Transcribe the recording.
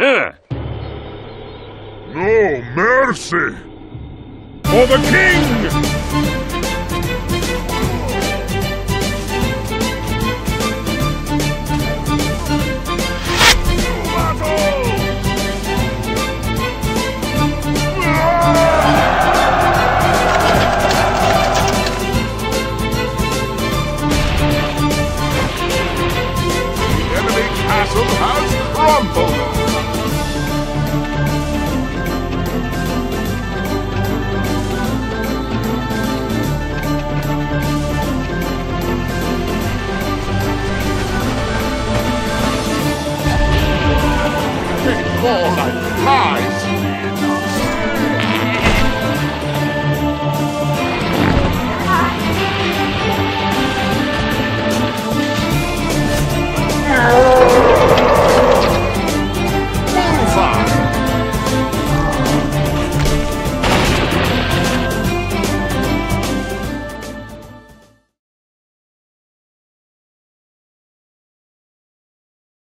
No mercy! For the king! Before I fly,